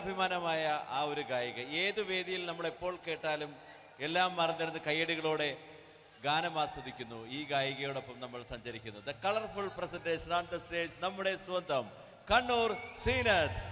അഭിമാനമായ ആ ഒരു ഗായിക. ഏത് വേദിയിൽ നമ്മൾ എപ്പോൾ കേട്ടാലും എല്ലാം മറന്നിരുന്ന് കയ്യടികളോടെ ഗാനം ആസ്വദിക്കുന്നു. ഈ ഗായികയോടൊപ്പം നമ്മൾ സഞ്ചരിക്കുന്നു. The colourful presentation on the stage നമ്മുടെ സ്വന്തം കണ്ണൂർ സീനത്ത്.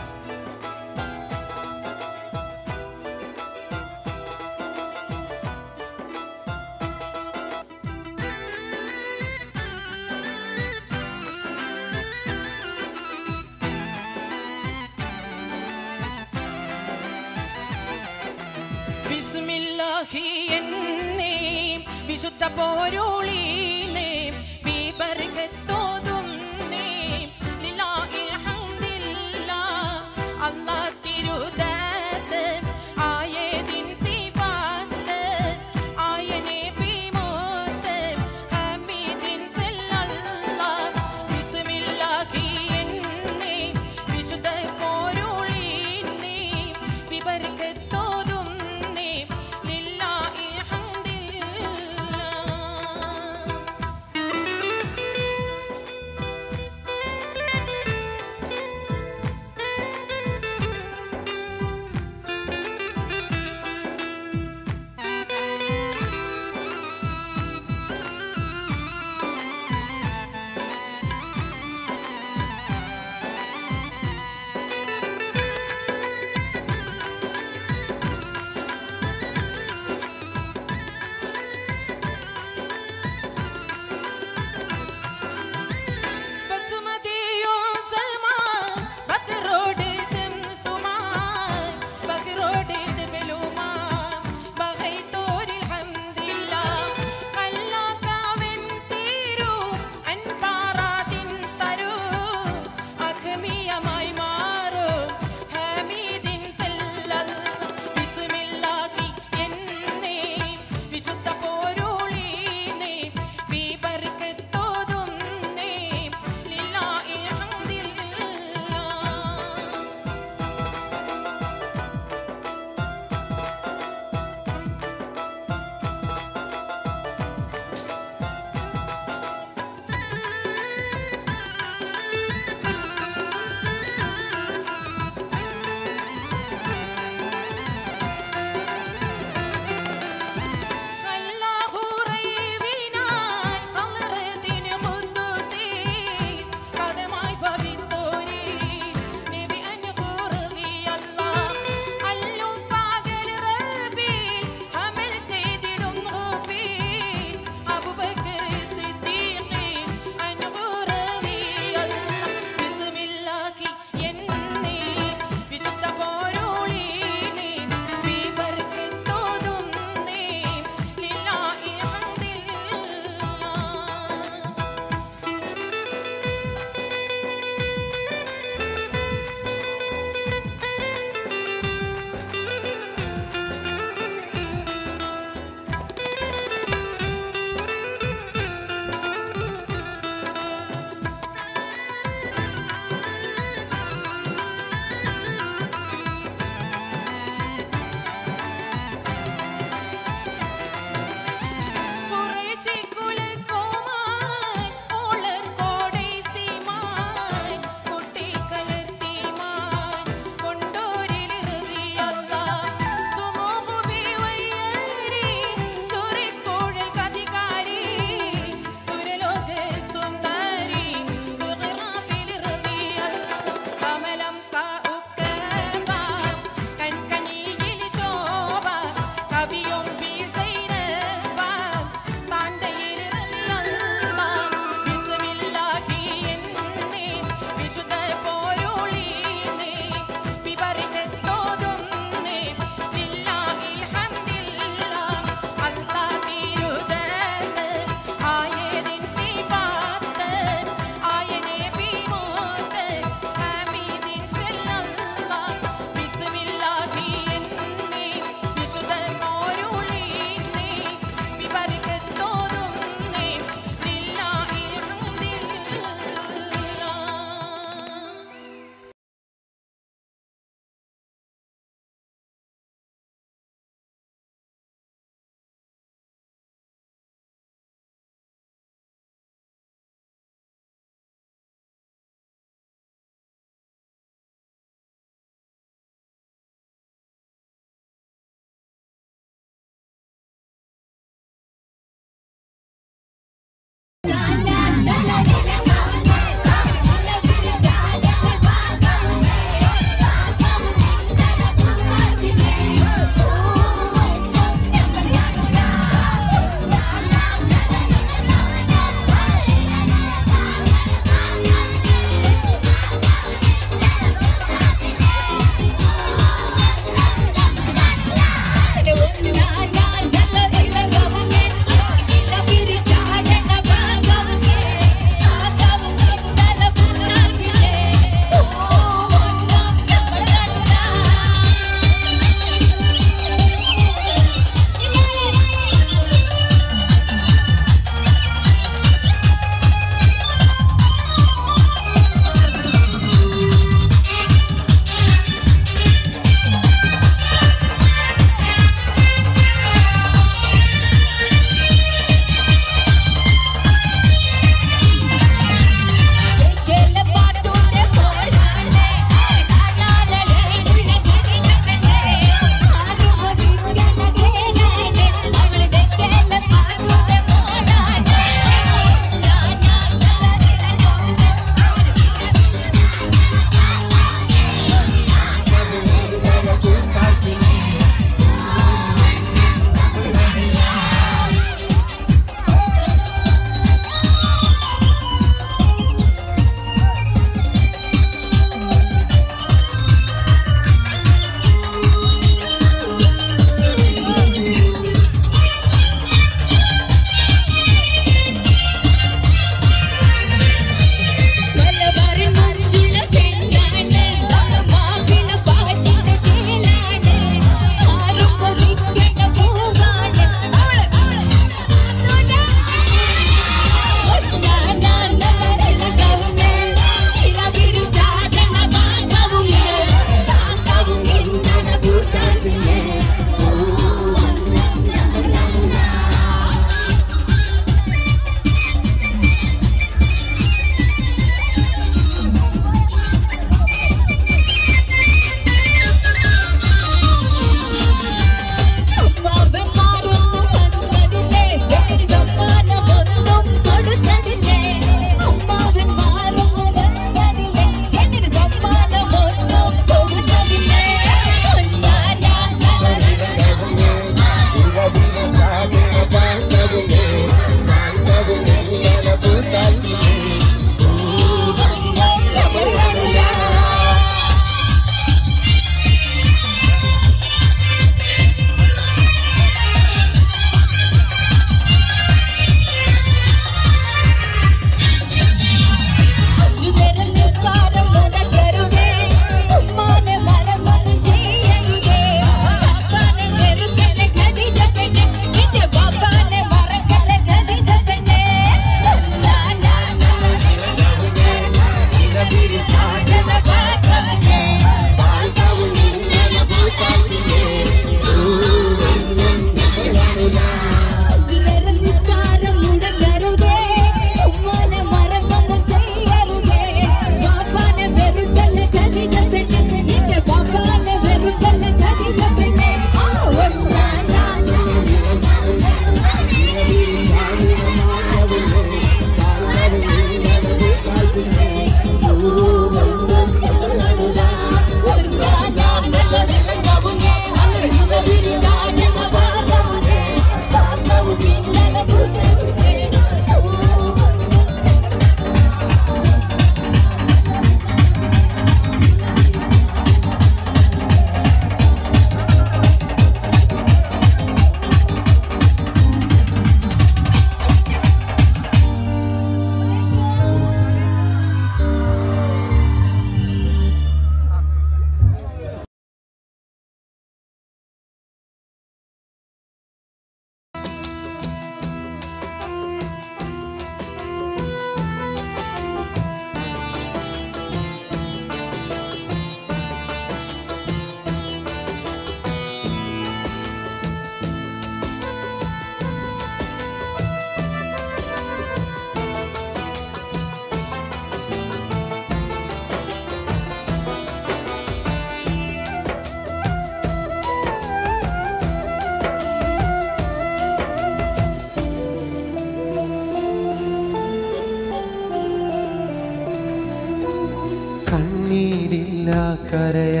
കണ്ണീരില്ല കരയ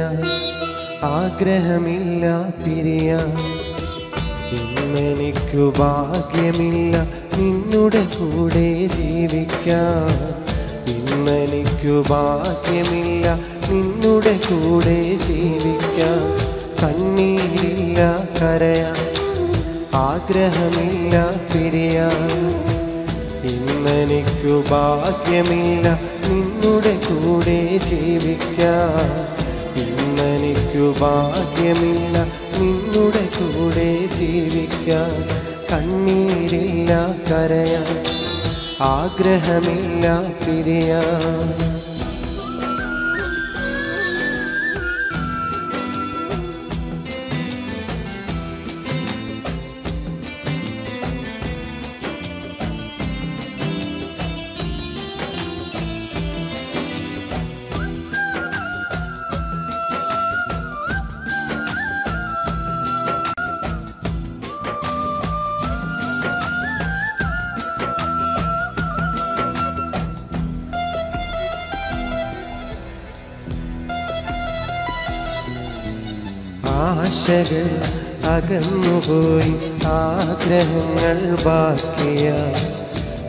ആഗ്രഹമില്ല പിരിയാൻ ഇന്നെനിക്കു ഭാഗ്യമില്ല നിന്നുടെ കൂടെ ജീവിക്കാം. ഇന്നെനിക്കു ഭാഗ്യമില്ല നിന്നുടെ കൂടെ ജീവിക്കാം. കണ്ണീരില്ല കരയ ആഗ്രഹമില്ല പിരിയാൻ ഇന്നെനിക്കു ഭാഗ്യമില്ല നിന്നുടെ കൂടെ ജീവിക്കാൻ ഇന്നെനിക്കു ഭാഗ്യമില്ല നിന്നുടെ കൂടെ ജീവിക്കാൻ കണ്ണീരില്ല കരയാൻ ആഗ്രഹമില്ല പിരിയാൻ ആശകൾ അകന്നുപോയി. ആഗ്രഹങ്ങൾ ബാക്കിയ.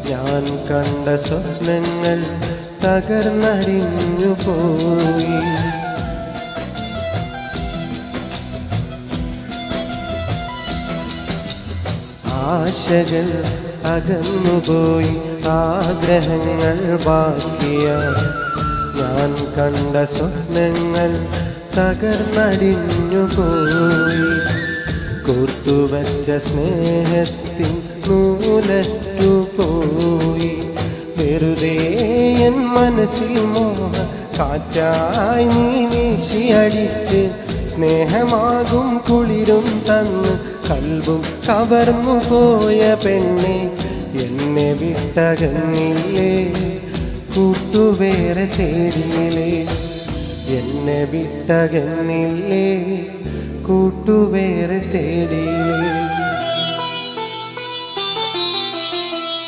ഞാൻ കണ്ട സ്വപ്നങ്ങൾ തകർന്നടിഞ്ഞു പോയി. ആശകൾ അകന്നുപോയി. ആഗ്രഹങ്ങൾ ബാക്കിയ. ഞാൻ കണ്ട സ്വപ്നങ്ങൾ തകർന്നടിഞ്ഞു പോയി കൂട്ടുവച്ച സ്നേഹത്തിൻ നൂലറ്റു പോയി വെറുതെ എൻ മനസ്സിൽ മോഹ കാറ്റായി നീ വീശിയടിച്ച് സ്നേഹമാകും കുളിരും തന്ന് കൽവും കവർന്നു പോയ പെണ്ണെ എന്നെ വിട്ടകന്നില്ലേ? കൂട്ടുവേറെ തേടിയില്ലേ? എന്നെ വിട്ടകന്നില്ലേ? കൂട്ടുവേറെ തേടി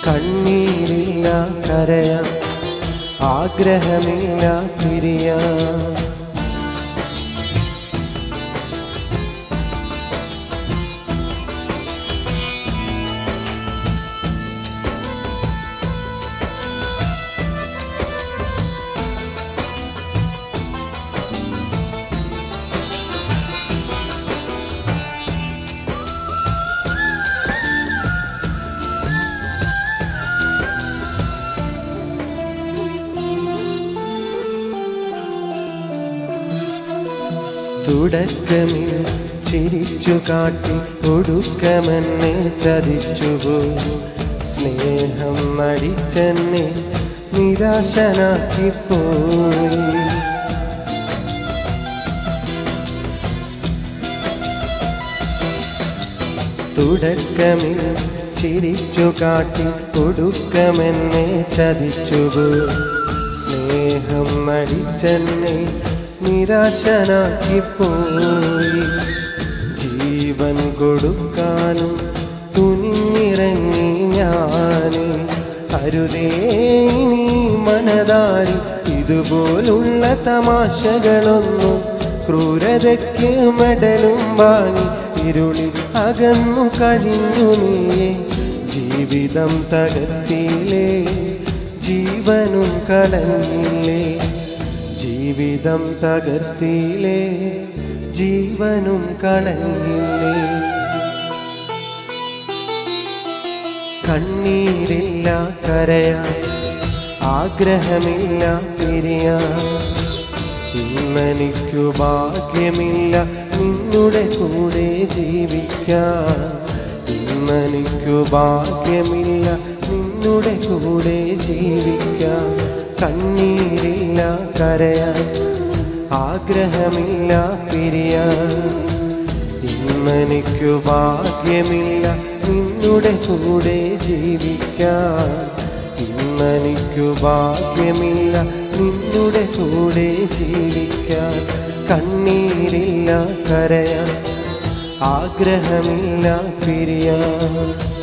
കണ്ണീരില്ല കരയാ ആഗ്രഹമില്ല പിരിയാൻ തുടക്കമിൽ ചിരിച്ചു കാട്ടി ഒടുക്കമെന്നെ ചതിച്ചുപോ സ്നേഹം നടിച്ചെന്നെ നിരാശനാക്കിപ്പോയി. തുടക്കമിൽ ചിരിച്ചു കാട്ടി ഒടുക്കമെന്നെ ചതിച്ചുപോ സ്നേഹം നടിച്ചെന്നെ നിരാശനാക്കിപ്പോയി. ജീവൻ കൊടുക്കാനും തുനിഞ്ഞിറങ്ങി ഞാൻ അരുതേ നീ മനതാരി ഇതുപോലുള്ള തമാശകളൊന്നും ക്രൂരതയ്ക്ക് മെഡലും വാങ്ങി ഇരുളി അകന്നു കഴിഞ്ഞു നീ ജീവിതം തകത്തിയിലേ ജീവനും കളഞ്ഞില്ലേ ജീവിതം തകർത്തിയിലേ ജീവനും കളഞ്ഞില്ലേ? കണ്ണീരില്ല കരയാ ആഗ്രഹമില്ല പിരിയാൻ ഇന്നെനിക്കു ഭാഗ്യമില്ല നിന്നുടെ കൂടെ ജീവിക്കാൻ ഇന്നെനിക്കു ഭാഗ്യമില്ല നിന്നുടെ കൂടെ ജീവിക്കാൻ കണ്ണീരില്ല കരയാൻ ആഗ്രഹമില്ല പിരിയാൻ. ഇന്നെനിക്കു ഭാഗ്യമില്ല നിന്നുടെ കൂടെ ജീവിക്കാൻ. ഇന്നെനിക്കു ഭാഗ്യമില്ല നിന്നുടെ കൂടെ ജീവിക്കാൻ. കണ്ണീരില്ല കരയാൻ ആഗ്രഹമില്ല പിരിയാൻ.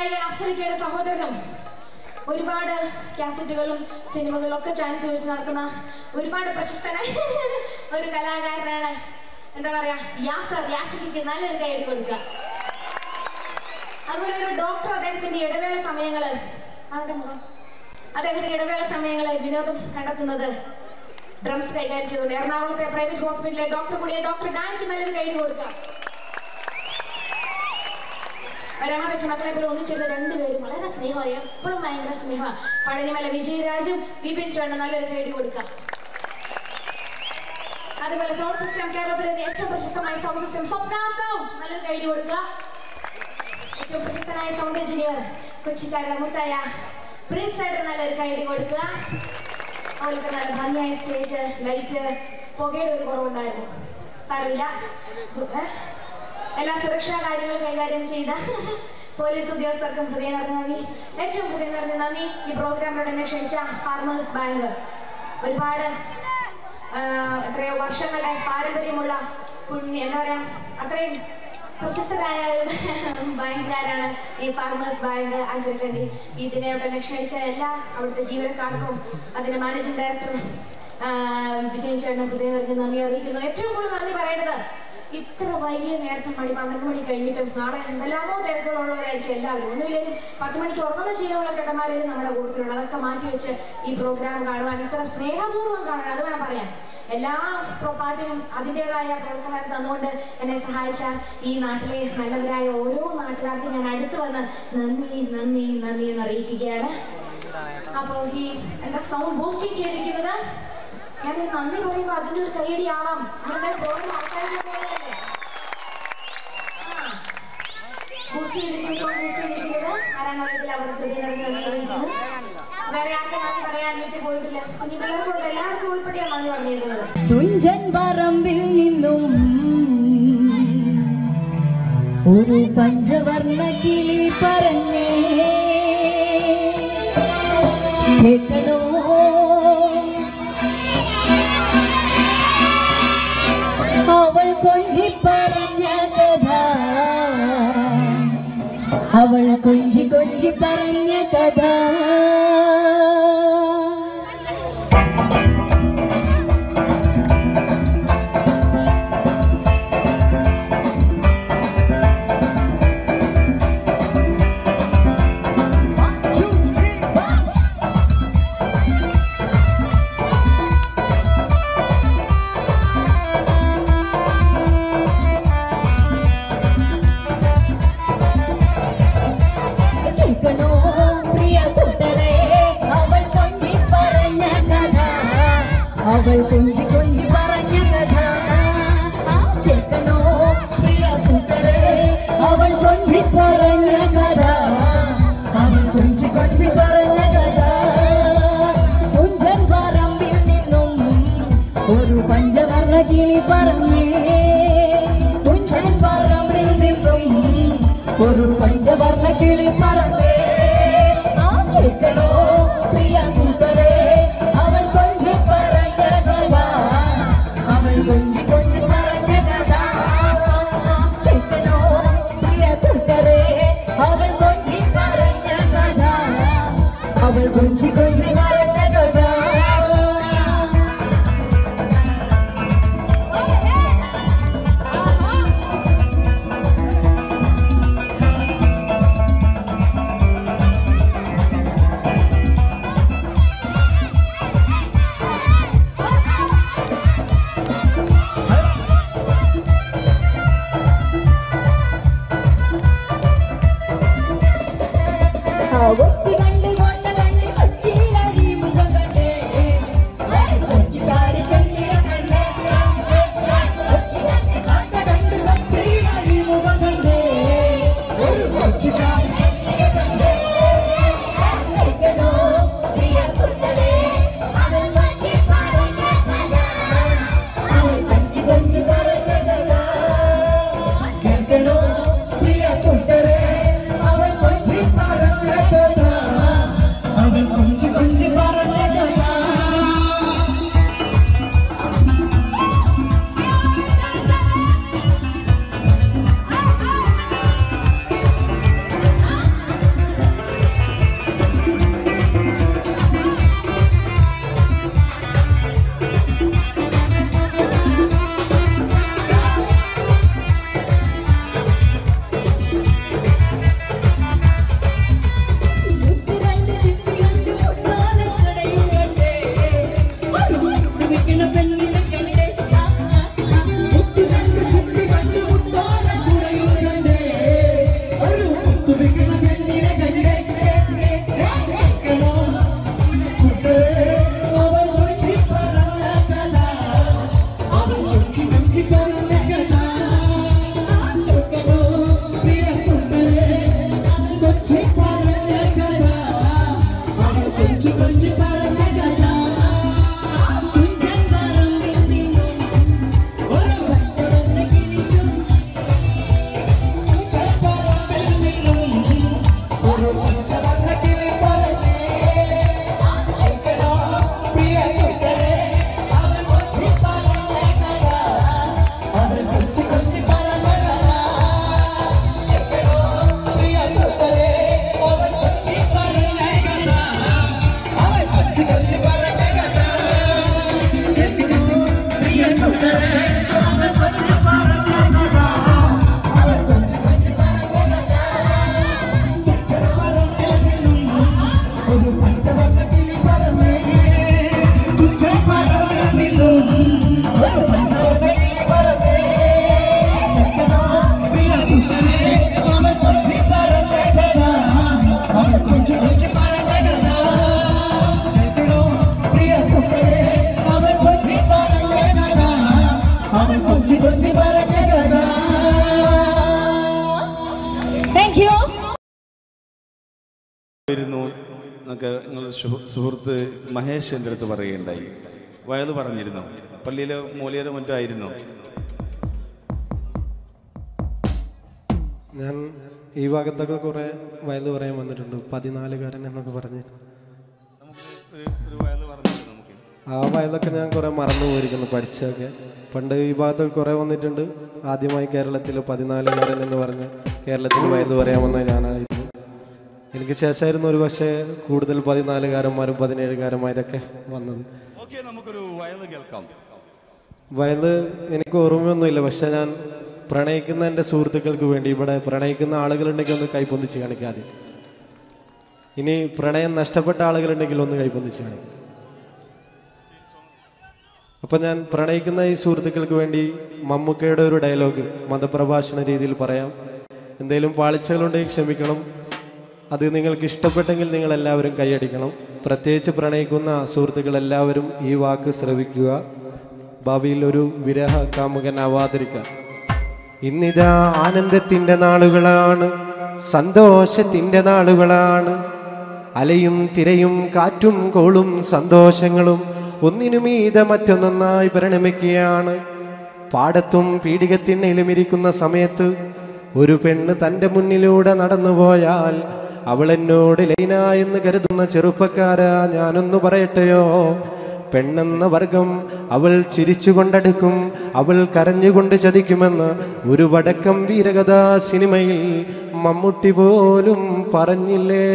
നായകൻ അഫ്സലിക്കയുടെ സഹോദരനും ഒരുപാട് കാസറ്റുകളും സിനിമകളും ഒക്കെ ചാൻസ് ചോദിച്ച് നടക്കുന്ന ഒരുപാട് പ്രശസ്തനായ ഒരു കലാകാരനാണ് എന്താ പറയാ യാസർ. യാശിക്ക് നല്ലൊരു കൈ കൊടുക്കുക. അതുപോലെ ഒരു ഡോക്ടർ അദ്ദേഹത്തിന്റെ ഇടവേള സമയങ്ങൾ ആരുടെ മുഖം? അദ്ദേഹത്തിന്റെ ഇടവേള സമയങ്ങളിൽ വിനോദം കണ്ടെത്തുന്നത് ഡ്രംസ് കൈകാര്യം ചെയ്തുകൊണ്ട് എറണാകുളത്തെ പ്രൈവറ്റ് ഹോസ്പിറ്റലിലെ ഡോക്ടർ കൂടിയ ഡോക്ടർ ഡാനിക്ക് നല്ലൊരു കൈ കൊടുക്കാം മക്കളെ പോലെ ഒന്നിച്ചിരുന്ന രണ്ടുപേരും വളരെ സ്നേഹമായി എപ്പോഴും ഭയങ്കര സ്നേഹ പഴനിമല വിജയരാജും ബിപിൻ ചേട്ടൻ നല്ലൊരു കൈ കൊടുക്കാം. അതുപോലെ സൗണ്ട് സിസ്റ്റം കേരളത്തിലെ ഏറ്റവും പ്രശസ്തമായ സൗണ്ട് സിസ്റ്റം സ്വപ്ന സൗണ്ട് നല്ലൊരു കൈഡി കൊടുക്കുക. ഏറ്റവും പ്രശസ്തനായ സൗണ്ട് എഞ്ചിനീയർ കൊച്ചിക്കാരുടെ മുത്തായ പ്രിൻസ് ആയിട്ട് നല്ലൊരു കൈഡി കൊടുക്കുക. അതുപോലെ നല്ല ഭംഗിയായ സ്റ്റേജ് ലൈറ്റ് പുകയുടെ ഒരു കുറവുണ്ടായിരുന്നു. സാറില്ല? എല്ലാ സുരക്ഷാ കാര്യങ്ങളും കൈകാര്യം ചെയ്ത പോലീസ് ഉദ്യോഗസ്ഥർക്കും ഹൃദയം നിറഞ്ഞ നന്ദി. ഏറ്റവും ഹൃദയം നിറഞ്ഞ നന്ദി. ഈ പ്രോഗ്രാമിലൂടെ എന്നെ ക്ഷണിച്ച ഫാർമേഴ്സ് ബാങ്ക് ഒരുപാട് എത്രയോ വർഷങ്ങളുടെ പാരമ്പര്യമുള്ള പുണ്യ എന്താ പറയാ അത്രയും പ്രശസ്തരായ ബാങ്കുകാരാണ് ഈ ഫാർമേഴ്സ് ബാങ്ക് ആചരിക്കേണ്ടി ഇതിനെ ഇവിടെ ക്ഷണിച്ച എല്ലാ അവിടുത്തെ ജീവനക്കാർക്കും അതിന്റെ മാനേജിംഗ് ഡയറക്ടറും വിജയൻ ചേട്ടൻ ഹൃദയം നിറഞ്ഞ നന്ദി അറിയിക്കുന്നു. ഏറ്റവും കൂടുതൽ നന്ദി പറയേണ്ടത് ഇത്ര വൈകിയ നേരത്തെ മണി പന്ത്രണ്ട് മണി കഴിഞ്ഞിട്ടും നാളെ എന്തെല്ലാമോ തിരക്കുകളുള്ളവരായിരിക്കും എല്ലാവരും. ഒന്നുമില്ലെങ്കിൽ പത്ത് മണിക്ക് ഉറങ്ങുന്ന ശീലമുള്ള ചേട്ടന്മാരെയും നമ്മുടെ കൂട്ടത്തിലുള്ള അതൊക്കെ മാറ്റി വെച്ച് ഈ പ്രോഗ്രാം കാണുവാൻ ഇത്ര സ്നേഹപൂർവം കാണാൻ അത് വേണം പറയാൻ. എല്ലാ പാട്ടിനും അതിന്റെതായ പ്രോത്സാഹനം തന്നുകൊണ്ട് എന്നെ സഹായിച്ച ഈ നാട്ടിലെ നല്ലവരായ ഓരോ നാട്ടുകാർക്കും ഞാൻ അടുത്ത് വന്ന് നന്ദി നന്ദി നന്ദി എന്ന് അറിയിക്കുകയാണ്. അപ്പോ ഈ എന്താ സൗണ്ട് ബൂസ്റ്റിംഗ് ചെയ്തിരിക്കുന്നത്? ഞാൻ ഒരു നന്ദി പറയുമ്പോൾ അതിന്റെ ഒരു കൈയടി ആവാം. നമ്മുടെ പ്രോഗ്രാം ആൾക്കാരുടെ പോലെയല്ലേ ബൂസ്റ്റ് ചെയ്തിരിക്കുന്ന ബൂസ്റ്റ് ചെയ്തിരിക്കുന്നത്. ആരാം അറിയത്തില്ല വേറെ ആർക്കും നന്ദി പറയാൻ വീട്ടിൽ പോയിട്ടില്ല. കുഞ്ഞു പിള്ളേർക്കുള്ള എല്ലാവർക്കും ഉൾപ്പെടെയാണ് നന്ദി പറഞ്ഞിരുന്നത്. തുഞ്ചൻ പറമ്പിൽ നിന്നും ഒരു പഞ്ചവർണ കിളി പറഞ്ഞേ. കേൾക്കണോ? അവൾ കൊഞ്ചി പറഞ്ഞ അവൾ കൊഞ്ചി കൊഞ്ചി പറഞ്ഞ കഥ അവൾ കൊഞ്ചി സുഹൃത്ത് മഹേഷ് എന്റെ അടുത്ത് പറയുകയുണ്ടായി. വയത് പറഞ്ഞിരുന്നു. പള്ളിയിലെ മൂലിയരോ മറ്റായിരുന്നു. ഞാൻ ഈ ഭാഗത്തൊക്കെ കുറേ വയത് പറയാൻ വന്നിട്ടുണ്ട്. പതിനാലുകാരൻ എന്നൊക്കെ പറഞ്ഞ്. ആ വയലൊക്കെ ഞാൻ കുറേ മറന്നു പോയിരിക്കുന്നു പഠിച്ചൊക്കെ പണ്ട് ഈ ഭാഗത്തൊക്കെ കുറേ വന്നിട്ടുണ്ട്. ആദ്യമായി കേരളത്തിൽ പതിനാലുകാരൻ എന്ന് പറഞ്ഞ് കേരളത്തിൽ വയത് പറയാൻ വന്ന ഞാനായിരുന്നു എനിക്ക് ശേഷമായിരുന്നു ഒരു പക്ഷേ കൂടുതൽ പതിനാലുകാരന്മാരും പതിനേഴുകാരന്മാരൊക്കെ വന്നത്. നമുക്കൊരു വയത് കേൾക്കാം. വയൽ എനിക്ക് ഓർമ്മയൊന്നുമില്ല പക്ഷെ ഞാൻ പ്രണയിക്കുന്ന എന്റെ സുഹൃത്തുക്കൾക്ക് വേണ്ടി ഇവിടെ പ്രണയിക്കുന്ന ആളുകളുണ്ടെങ്കിൽ ഒന്ന് കൈപ്പൊന്നിച്ച് കാണിക്കാതെ ഇനി പ്രണയം നഷ്ടപ്പെട്ട ആളുകളുണ്ടെങ്കിൽ ഒന്ന് കൈപ്പൊന്നിച്ച് കാണിക്കും. അപ്പൊ ഞാൻ പ്രണയിക്കുന്ന ഈ സുഹൃത്തുക്കൾക്ക് വേണ്ടി മമ്മൂക്കയുടെ ഒരു ഡയലോഗ് മതപ്രഭാഷണ രീതിയിൽ പറയാം. എന്തെങ്കിലും പാളിച്ചകളുണ്ടെങ്കിൽ ക്ഷമിക്കണം അത് നിങ്ങൾക്ക് ഇഷ്ടപ്പെട്ടെങ്കിൽ നിങ്ങൾ എല്ലാവരും കൈയടിക്കണം. പ്രത്യേകിച്ച് പ്രണയിക്കുന്ന സുഹൃത്തുക്കളെല്ലാവരും ഈ വാക്ക് ശ്രവിക്കുക. ഭാവിയിൽ ഒരു വിരഹ കാമുകനാവാതിരിക്കുക ഇന്നിതാ ആനന്ദത്തിന്റെ നാളുകളാണ് സന്തോഷത്തിന്റെ നാളുകളാണ്. അലയും തിരയും കാറ്റും കോളും സന്തോഷങ്ങളും ഒന്നിനുമീത മറ്റൊന്നൊന്നായി പരിണമിക്കുകയാണ്. പാടത്തും പീഡികത്തിണ്ണയിലും ഇരിക്കുന്ന സമയത്ത് ഒരു പെണ്ണ് തന്റെ മുന്നിലൂടെ നടന്നുപോയാൽ എന്നോട് ലൈന എന്ന് കരുതുന്ന ചെറുപ്പക്കാരാ ഞാനൊന്നു പറയട്ടെയോ? പെണ്ണെന്ന വർഗം അവൾ ചിരിച്ചുകൊണ്ടടുക്കും അവൾ കരഞ്ഞുകൊണ്ട് ചതിക്കുമെന്ന് ഒരു വടക്കം വീരകഥാ സിനിമയിൽ മമ്മൂട്ടി പോലും പറഞ്ഞില്ലേ?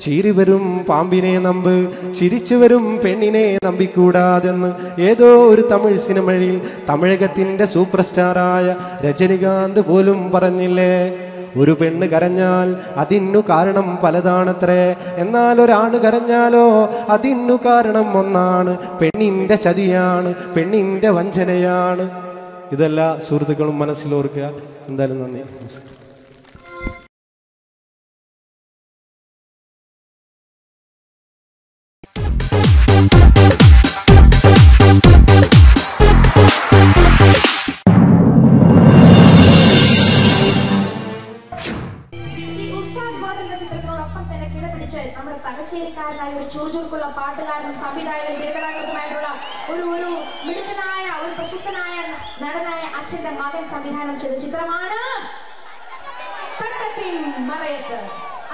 ചീറി വരും പാമ്പിനെ നമ്പ് ചിരിച്ചുവരും പെണ്ണിനെ നമ്പിക്കൂടാതെന്ന് ഏതോ ഒരു തമിഴ് സിനിമയിൽ തമിഴകത്തിന്റെ സൂപ്പർ സ്റ്റാറായ രജനികാന്ത് പോലും പറഞ്ഞില്ലേ? ഒരു പെണ്ണ് കരഞ്ഞാൽ അതിന്നു കാരണം പലതാണത്രേ. എന്നാൽ ഒരാണ് കരഞ്ഞാലോ അതിന്നു കാരണം ഒന്നാണ്. പെണ്ണിന്റെ ചതിയാണ് പെണ്ണിന്റെ വഞ്ചനയാണ്. ഇതെല്ലാ സുഹൃത്തുക്കളും മനസ്സിലോർക്കുക. എന്തായാലും നന്ദി. നമസ്കാരം. ചിത്രത്തിനോടൊപ്പം തന്നെ കിടപിടിച്ച് നമ്മുടെ തലശ്ശേരിക്കാരനായ ഒരു ചുറുചുറുക്കുള്ള പാട്ടുകാരനും സംവിധായകനും തിരുക്കഥാകൃത്തുമായിട്ടുള്ള ഒരു ഒരു മിടുക്കനായ ഒരു പ്രശസ്തനായ നടനായ അച്ഛന്റെ മകൻ സംവിധാനം ചെയ്ത ചിത്രമാണ് തട്ടത്തിൻ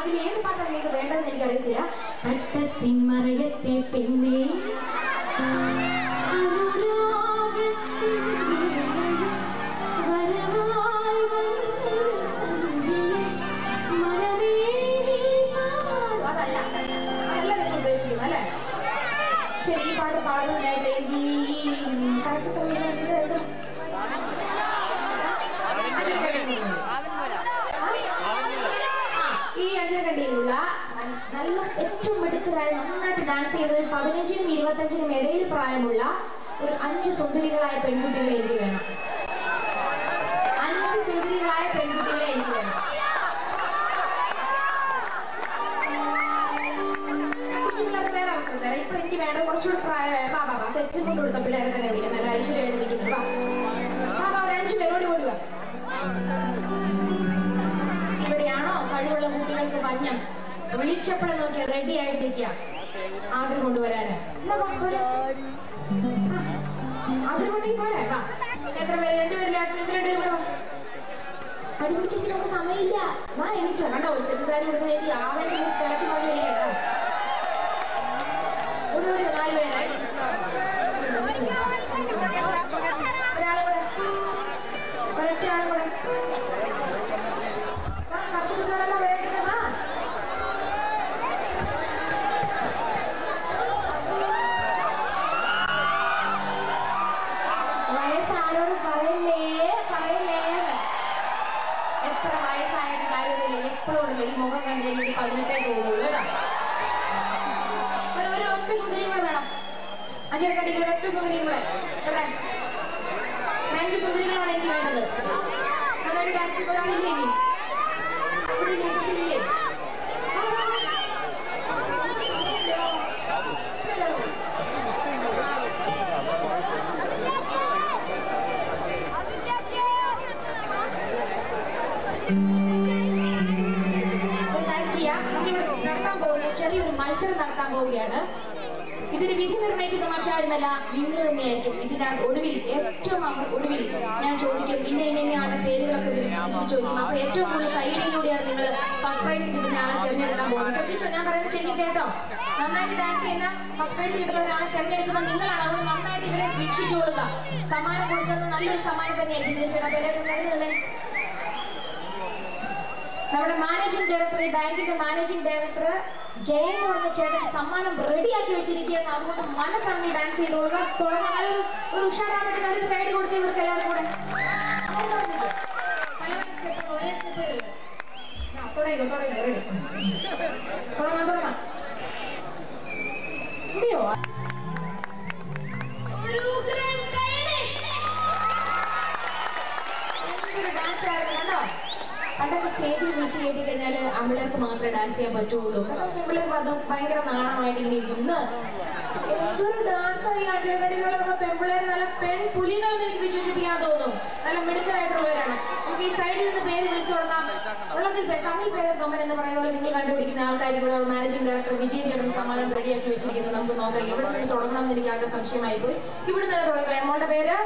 അതിൽ ഏത് പാട്ടാണ് നിങ്ങൾക്ക് വേണ്ടതെന്ന് എനിക്കറിയത്തില്ല. തട്ടത്തിൻ മറയത്തെ പെണ്ണേ. അഞ്ച് സുന്ദരികളായ പെൺകുട്ടികളെ എനിക്ക് വേണം. അഞ്ച് സുന്ദരികളായ പെൺകുട്ടികളെ എനിക്ക് വേണം. വേറെ ഇപ്പൊ എനിക്ക് വേണ്ട കുറച്ചുകൂടി പ്രായമായ ബാബാ ബാ സെറ്റും കൊണ്ട് കൊടുത്ത പിള്ളേരെ തന്നെ നല്ല ഐശ്വര്യമായിട്ട് നിൽക്കുന്നു വാ ഒരു അഞ്ച് പേരോട് വാ. ഇവിടെയാണോ കഴിവുള്ള കുട്ടികൾക്ക് മഞ്ഞം? വിളിച്ചപ്പോഴെ നോക്കിയാൽ റെഡി ആയിട്ടിരിക്കുക ആഗ്രഹം കൊണ്ടുവരാന് എത്ര പേര്. രണ്ടുപേരില്ല ഇവർ രണ്ടുപേരും കൂടെ വാ പഠിപ്പിച്ചിട്ട് നമുക്ക് സമയമില്ല. വാ എണീച്ചോ. കണ്ടോ ഒരു സെറ്റ് സാരി കൊടുത്ത് ചേച്ചി ആവേശം തിളച്ചു പറഞ്ഞു വരിക കേട്ടോ ഓടി ഓടി നാല് പേരെ അഞ്ചരക്കണ്ടിക്ക് ഒരു ഒറ്റ സുന്ദരിയും കൂടെ. കേട്ടെ? രണ്ട് സുന്ദരികളാണ് എനിക്ക് വേണ്ടത്. അതൊരു ഡാൻസ് ഒരാളില്ലേ ഇനി? ആ, ആ. ഒരു ചെറിയൊരു മത്സരം നടത്താൻ പോവുകയാണ്. ഇതിന് വിധി നിർണയിക്കുന്ന മറ്റാരുമല്ല നിങ്ങൾ തന്നെയായിരിക്കും. ഇതിനാണ് ഒടുവിൽ ഏറ്റവും ഒടുവിൽ ഞാൻ ചോദിക്കും ഇന്ന ഇന്നെയാണ് പേരുകളൊക്കെ ചോദിക്കും. അപ്പൊ ഏറ്റവും കൂടുതൽ കൈയടിയിലൂടെയാണ് നിങ്ങൾ ഫസ്റ്റ് പ്രൈസ് കിട്ടുന്ന ആളെ തിരഞ്ഞെടുക്കാൻ പോകുന്നത്. ശ്രദ്ധിച്ചോ? ഞാൻ പറയുന്നത് ശരിക്കും കേട്ടോ. നന്നായിട്ട് ഡാൻസ് ചെയ്യുന്ന ഫസ്റ്റ് പ്രൈസ് കിട്ടുന്ന ഒരാളെ തിരഞ്ഞെടുക്കുന്ന നിങ്ങളാണ്. അതുകൊണ്ട് നന്നായിട്ട് ഇവരെ വീക്ഷിച്ചു കൊടുക്കുക സമ്മാനം കൊടുക്കുന്ന നല്ലൊരു സമ്മാനം തന്നെയായിരിക്കും. തീർച്ചയായിട്ടും എല്ലാവരും നിന്നേ. നമ്മുടെ മാനേജിംഗ് ഡയറക്ടർ ബാങ്കിന്റെ മാനേജിംഗ് ഡയറക്ടർ ജയൻ പറഞ്ഞ ചേട്ടൻ സമ്മാനം റെഡിയാക്കി വെച്ചിരിക്കുകയാണ്. അതുകൊണ്ട് മനസ്സറിഞ്ഞ് ഡാൻസ് ചെയ്തോളുക നല്ലൊരു ഒരു ഉഷാറാവട്ടെ. നല്ലൊരു കൈഡ് കൊടുത്ത് ഇവർക്ക് എല്ലാവരും കൂടെ. ഒരേ സ്റ്റെപ്പുകൾ. തുടങ്ങിക്കോ, തുടങ്ങിക്കോ, തുടങ്ങാം. തുടങ്ങാം സ്റ്റേജിൽ വിളിച്ച് കയറ്റി കഴിഞ്ഞാൽ ആമ്പിള്ളേർക്ക് മാത്രമേ ഡാൻസ് ചെയ്യാൻ പറ്റുള്ളൂ. കാരണം പെമ്പിള്ളേർക്ക് അത് ഭയങ്കര നാണമായിട്ട് ഇങ്ങനെ ഇരിക്കും. ഏതൊരു എന്തൊരു ഡാൻസ് ആയി അജയകടികളൊക്കെ പെമ്പിളേരെ നല്ല പെൺ പുലികൾ എനിക്ക് വിശ്വസിപ്പിക്കാൻ തോന്നും. നല്ല മിടുക്കരായിട്ടുള്ളവരാണ്. നമുക്ക് ഈ സൈഡിൽ നിന്ന് പേര് വിളിച്ചു കൊടുക്കാം. ഉള്ളതിൽ തമിഴ് പേര് തൊമ്മൻ എന്ന് പറയുന്ന പോലെ നിങ്ങൾ കണ്ടുപിടിക്കുന്ന ആൾക്കാർ ഇവിടെ മാനേജിംഗ് ഡയറക്ടർ വിജയ് ചേട്ടൻ സമ്മാനം റെഡിയാക്കി വെച്ചിരിക്കുന്നത് നമുക്ക് നോക്കാം. ഇവിടെ നിന്ന് തുടങ്ങണം എന്ന് എനിക്ക് ആകെ സംശയമായി പോയി. ഇവിടെ നിന്ന് തുടങ്ങാം. മോളുടെ പേര്?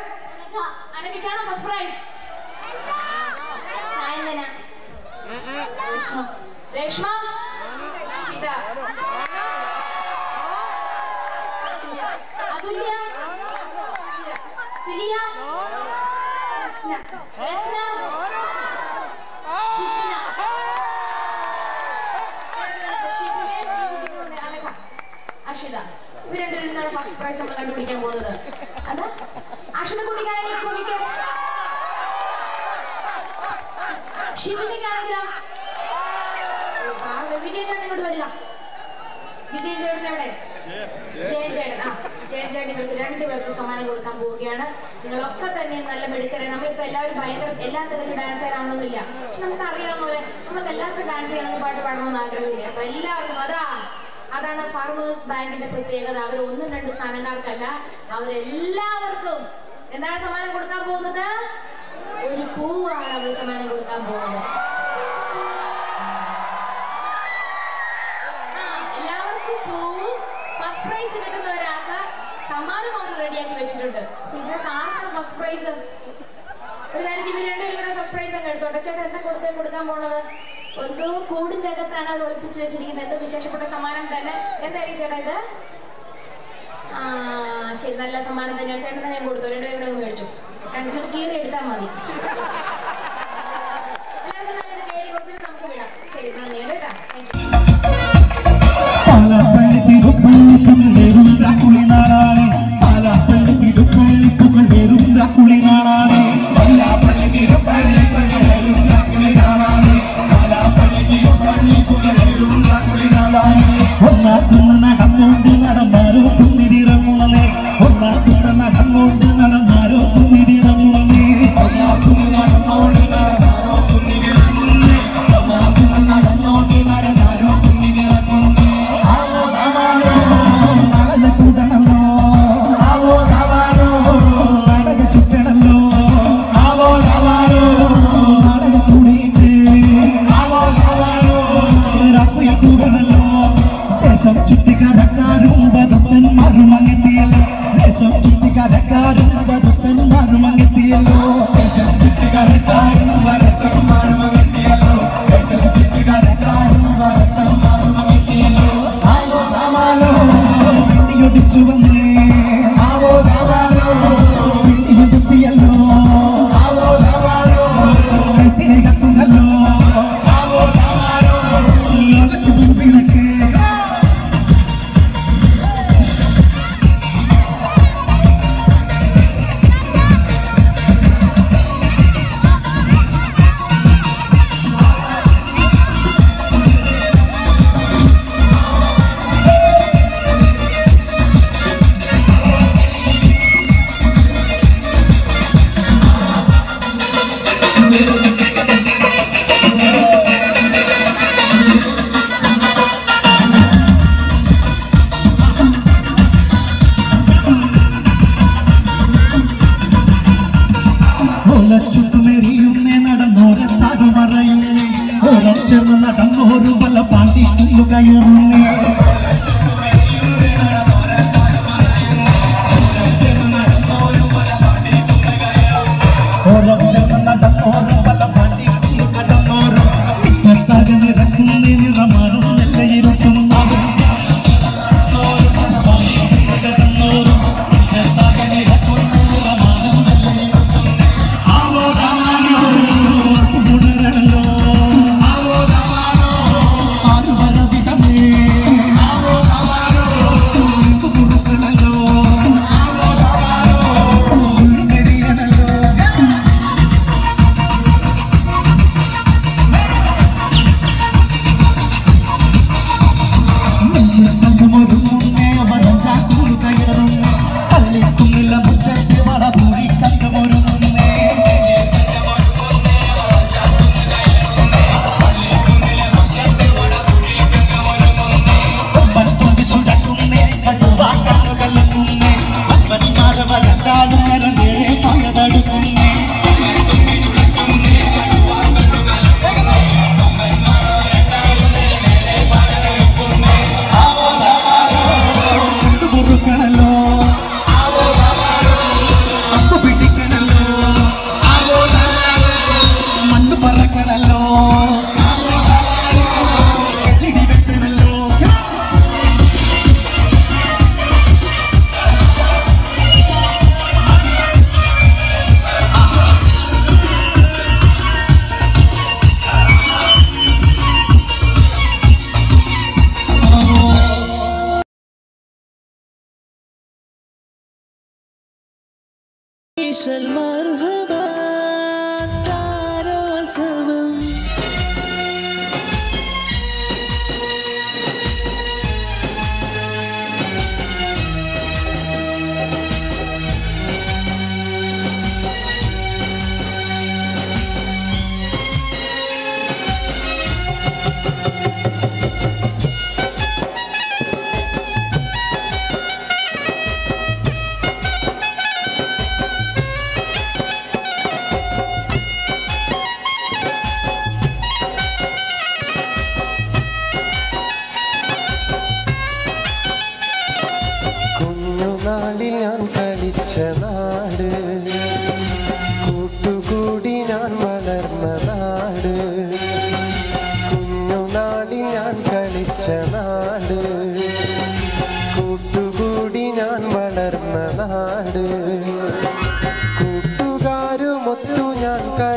അനക്കാണ് first prize Reshma Reshma Shitha അതുല്യ സിലിയ രസ്ന ഷിബിന ഷിബിനെ ഈ കുട്ടികളുടെ അനഘ അക്ഷിത ഇവർ രണ്ടുപേരും നിന്നാണ് ഫസ്റ്റ് പ്രൈസ് നമ്മൾ കണ്ടുപിടിക്കാൻ പോകുന്നത് അതാ അക്ഷിത കുട്ടിക്കാണെങ്കിൽ കുട്ടിക്ക് here. നിങ്ങൾക്ക് രണ്ടുപേർക്ക് സമ്മാനം കൊടുക്കാൻ പോവുകയാണ്. നിങ്ങളൊക്കെ തന്നെ നല്ല മെടുക്കരെ. നമ്മളിപ്പോ എല്ലാവരും ഭയങ്കര എല്ലാ തരത്തിലും ഡാൻസ് ചെയ്യാനാവണമെന്നില്ല പക്ഷെ നമുക്ക് അറിയാവുന്ന പോലെ നമ്മൾക്ക് എല്ലാവർക്കും ഡാൻസ് ചെയ്യണമെന്ന് പാട്ട് പാടണമെന്ന് ആഗ്രഹമില്ല. അപ്പൊ എല്ലാവർക്കും അതാ അതാണ് ഫാർമേഴ്സ് ബാങ്കിന്റെ പ്രത്യേകത. അവർ ഒന്നും രണ്ട് സ്ഥാനക്കാർക്കല്ല അവരെല്ലാവർക്കും എന്താണ് സമ്മാനം കൊടുക്കാൻ പോകുന്നത്? ഒരു പൂവാണ് അവർ സമ്മാനം കൊടുക്കാൻ പോകുന്നത്. ഒരു കാര്യം ഇവർ രണ്ടുപേരും ഫസ്റ്റ് പ്രൈസ് അങ്ങ് എടുത്തോട്ടെ ചേട്ടൻ എന്താ കൊടുത്തേ കൊടുക്കാൻ പോണത്? എന്തോ കൂടിന്റെ അകത്താണ് അവർ ഒളിപ്പിച്ച് വെച്ചിരിക്കുന്നത്. എന്തോ വിശേഷപ്പെട്ട സമ്മാനം തന്നെ. എന്തായിരിക്കും ചേട്ടാ ഇത്? ശരി നല്ല സമ്മാനം തന്നെയാണ്. ചേട്ടനെ ഞാൻ കൊടുത്തു. രണ്ടുപേരും കൂടെ മേടിച്ചു. രണ്ടു കീറി എടുത്താൽ മതി. എല്ലാവർക്കും നല്ലൊരു കേടി കൊടുത്തിട്ട് നമുക്ക് വിടാം. കുളിനാളാണ് ഒന്നാക്കുന്ന നടന്നുകൊണ്ട് നടന്നാരോ നടന്നാരോ കുന്നിതിറങ്ങുന്നേ ഒന്നാക്കുന്ന ആവോ താവാരോ നാളെ ആവോ താവാരോ നാടക ചുറ്റണല്ലോ ആവോ താവാരോ നാടക ആവോ താവാരോ രാത്രിയ കൂടണല്ലോ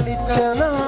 ഞാൻ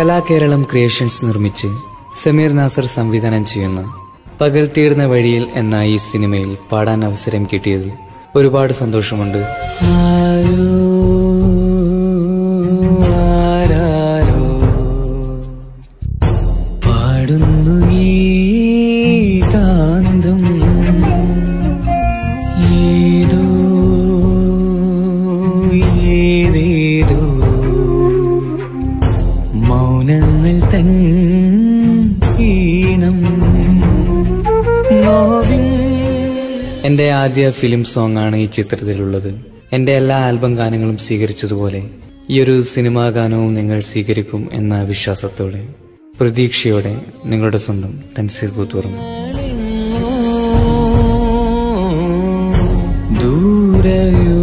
കലാകേരളം ക്രിയേഷൻസ് നിർമ്മിച്ച് സമീർ നാസർ സംവിധാനം ചെയ്യുന്ന പകൽ തീർന്ന വഴിയിൽ എന്ന ഈ സിനിമയിൽ പാടാൻ അവസരം കിട്ടിയതിൽ ഒരുപാട് സന്തോഷമുണ്ട്. ആരോ ആദ്യ ഫിലിം സോങ് ആണ് ഈ ചിത്രത്തിലുള്ളത്. എന്റെ എല്ലാ ആൽബം ഗാനങ്ങളും സ്വീകരിച്ചതുപോലെ ഈ ഒരു സിനിമാ ഗാനവും നിങ്ങൾ സ്വീകരിക്കും എന്ന വിശ്വാസത്തോടെ പ്രതീക്ഷയോടെ നിങ്ങളുടെ സ്വന്തം തൻസീർ കൂത്തുറന്നു ദൂരയോ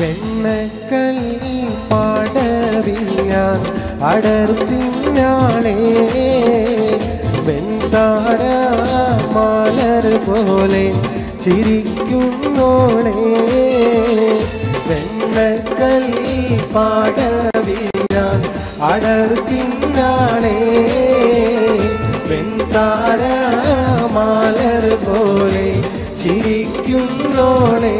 വെണ്ണക്കല്ലി പാടവിഞ്ഞാൻ ഞാൻ അടർത്തിഞ്ഞാളേ വെൺതാര മാലർ പോലെ ചിരിക്കുന്നോളേ വെണ്ണക്കല്ലി പാടവിഞ്ഞാൻ ഞാൻ അടർത്തിഞ്ഞാളേ വെൺതാര മാലർ പോലെ ചിരിക്കുന്നോളേ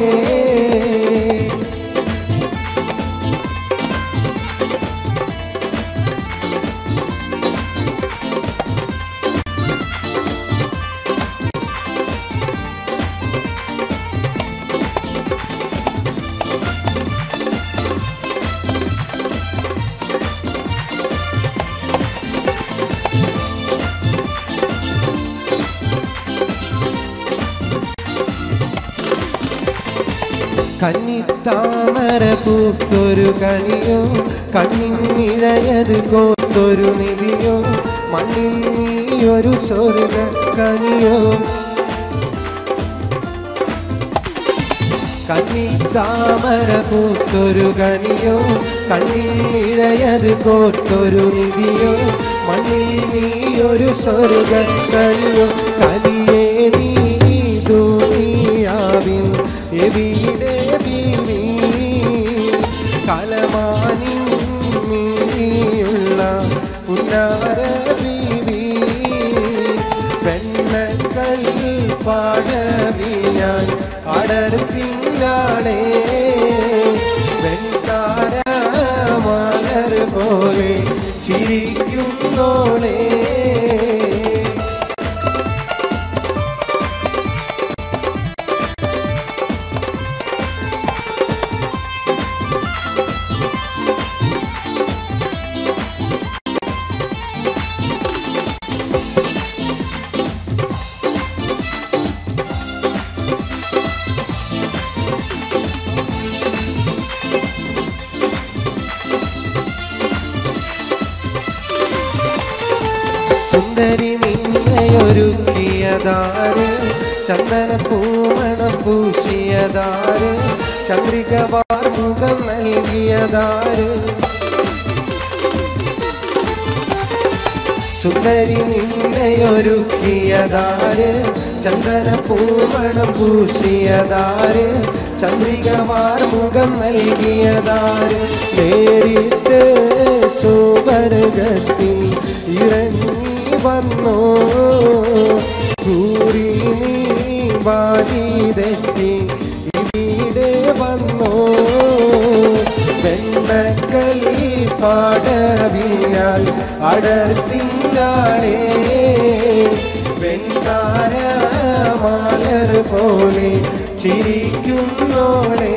കന്നിത്താമര പൂത്തൊരു കനിയോ കണ്ണിനിഴയത് കോത്തൊരു നിധിയോ മണ്ണിൽ നീയൊരു സ്വർഗ കനിയോ. കന്നിത്താമര പൂത്തൊരു കനിയോ കണ്ണിനിഴയത് കോത്തൊരു നിധിയോ മണ്ണിൽ നീയൊരു സ്വർഗ കനിയോ. കനിയേ നീ ദുനിയാവിൻ എവിടെ കലമാനിൻ മീയുള്ള ഉന്നാര ബീവി പെണ്ണക്കൽ പാടവി ഞാൻ അടർത്തിങ്കാളേ വെൺതാര മലർ പോലെ ചിരിക്കുന്നോളേ പൂശിയതാര് ചന്ദ്രിക വാർമുഖം നൽകിയതാര്? സുന്ദരി നിന്നെയൊരുക്കിയതാര് ചന്ദന പൂമണം പൂശിയതാര്? ചന്ദ്രിക വാർമുഖം നൽകിയതാര്? നേരിട്ട് സുവർഗത്തിൽ ഇറങ്ങി വന്നോ? കൂറി നീ വാരി തെറ്റി വെണ്ണക്കല്ലി പാടവിയാൽ അടർത്തിങ്കാളേ വെൺതാര മാലർ പോലെ ചിരിക്കുന്നോളേ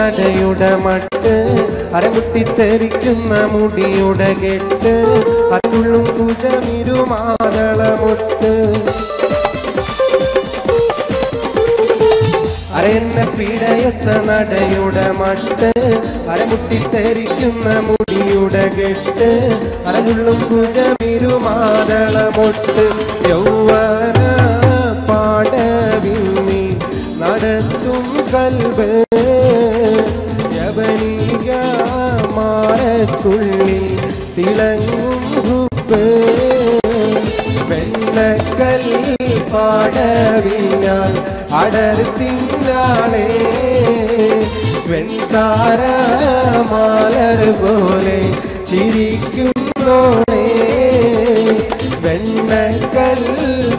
നടയുടെ മട്ട് അരമുട്ടിത്തെറിക്കുന്ന മുടിയുടെ കെട്ട് അതുള്ളും കുജമിരുമാതളമുട്ട് അരയെന്ന പിടയത്ത നടയുടെ മട്ട് അരമുട്ടിത്തെറിക്കുന്ന മുടിയുടെ കെട്ട് അരമുള്ളും കുജമിരുമാതളമൊട്ട് യൗവന പാടവിന്നി നടത്തും കൽബ് മാറക്കുള്ളിൽ തിളങ്ങും ഹുബ് വെണ്ണക്കല്ലിൽ പാടവിഞ്ഞാൽ അടർത്തിങ്കാളേ വെൺതാര മാലർ പോലെ ചിരിക്കുന്നോളേ വെണ്ണക്കൽ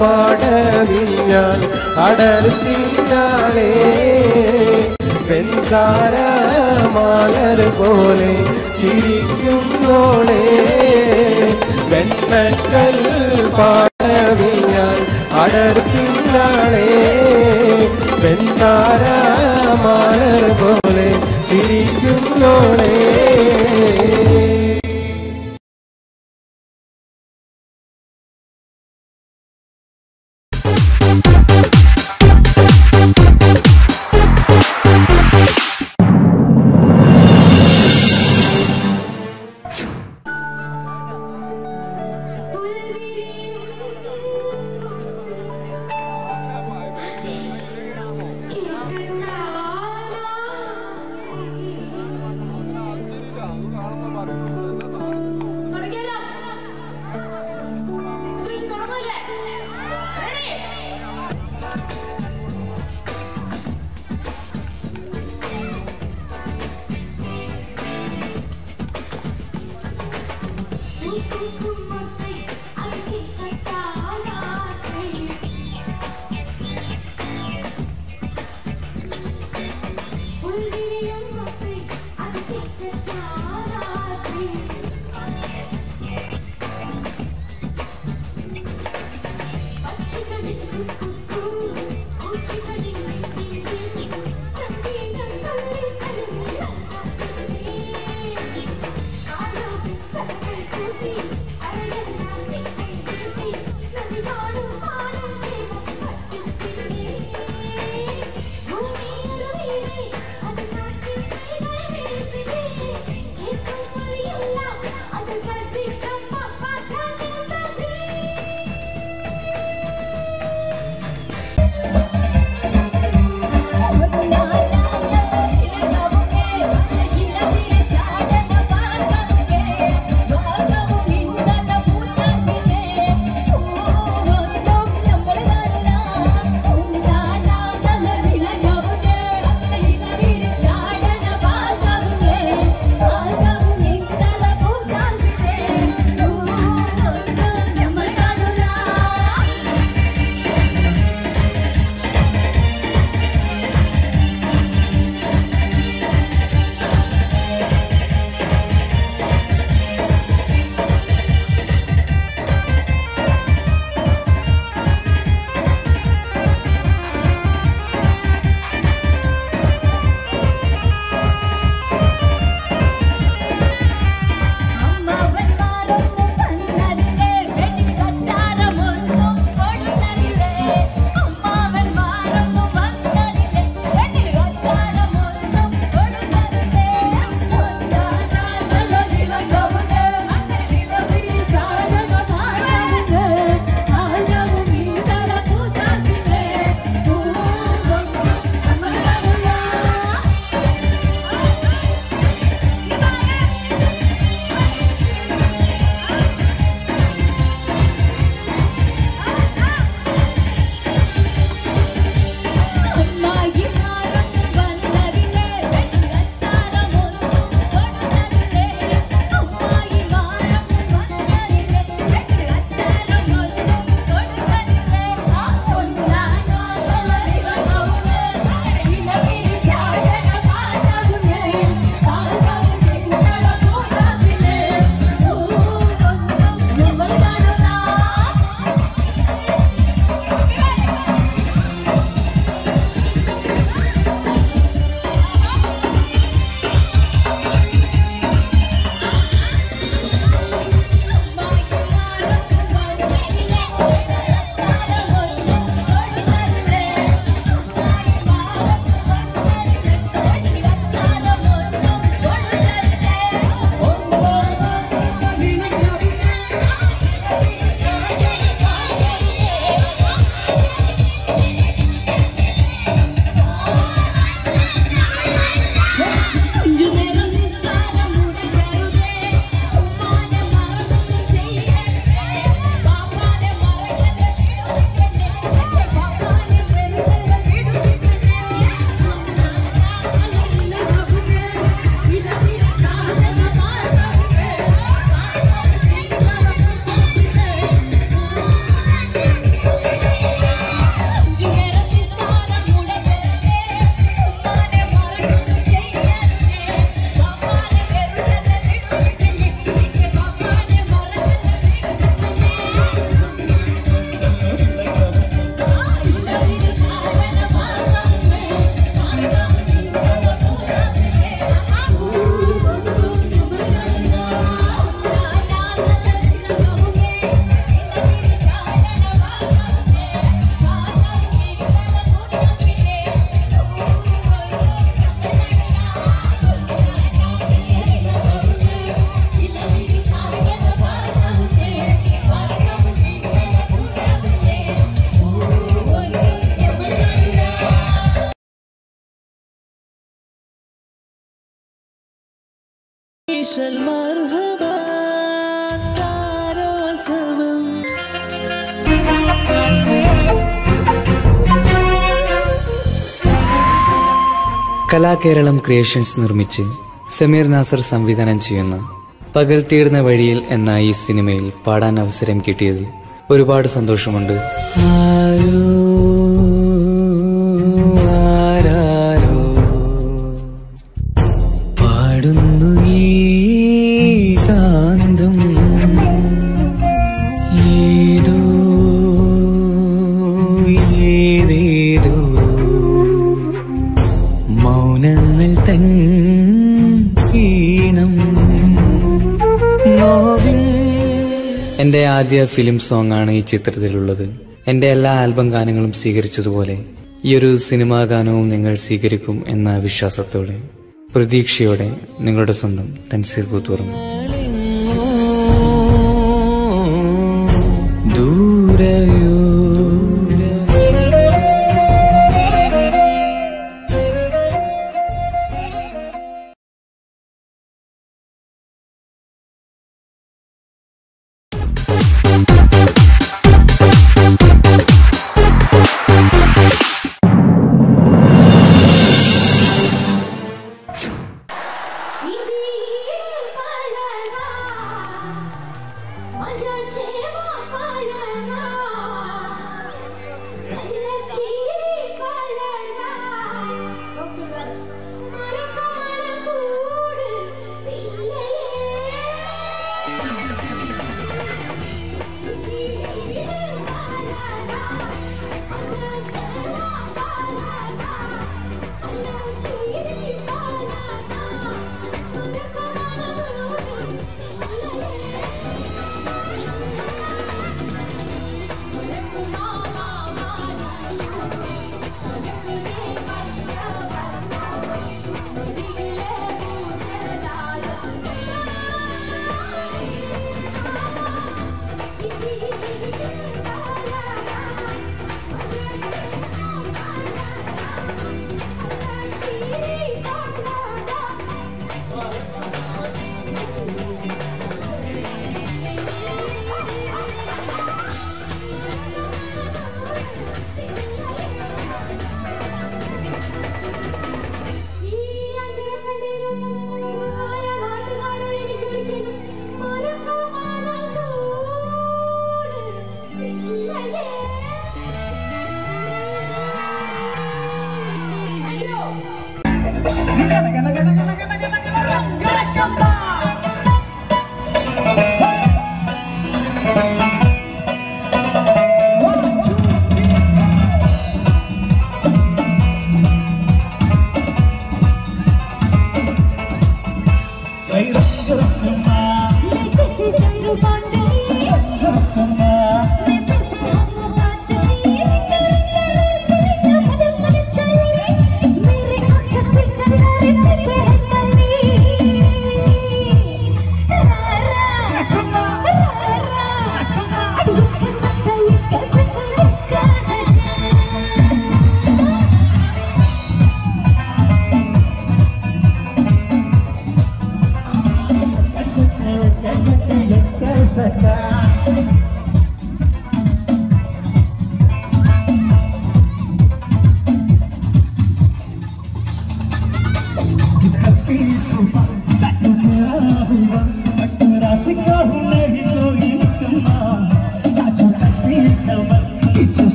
പാടവിഞ്ഞാൽ അടർത്തിങ്കാളേ വെൺതാര മാലർ പോലെ ചിരിക്കുന്നോളെ വെണ്ണക്കൽ പാടവിയാൽ അടർത്തിനാളെ അടർത്തിനാളേ പെണ്ണാര മാലർ പോലെ ചിരിക്കുന്നോളേ മർഹബ താരോത്സവം. കലാകേരളം ക്രിയേഷൻസ് നിർമ്മിച്ച് സമീർ നാസർ സംവിധാനം ചെയ്യുന്ന പകൽ തീർന്ന വഴിയിൽ എന്ന ഈ സിനിമയിൽ പാടാൻ അവസരം കിട്ടിയതിൽ ഒരുപാട് സന്തോഷമുണ്ട്. ആരോ, ആദ്യ ഫിലിം സോങ് ആണ് ഈ ചിത്രത്തിലുള്ളത്. എന്റെ എല്ലാ ആൽബം ഗാനങ്ങളും സ്വീകരിച്ചതുപോലെ ഈ ഒരു സിനിമാ ഗാനവും നിങ്ങൾ സ്വീകരിക്കും എന്ന വിശ്വാസത്തോടെ പ്രതീക്ഷയോടെ നിങ്ങളുടെ സ്വന്തം തൻസീർ കൂത്തുറന്നു. ദൂരയോ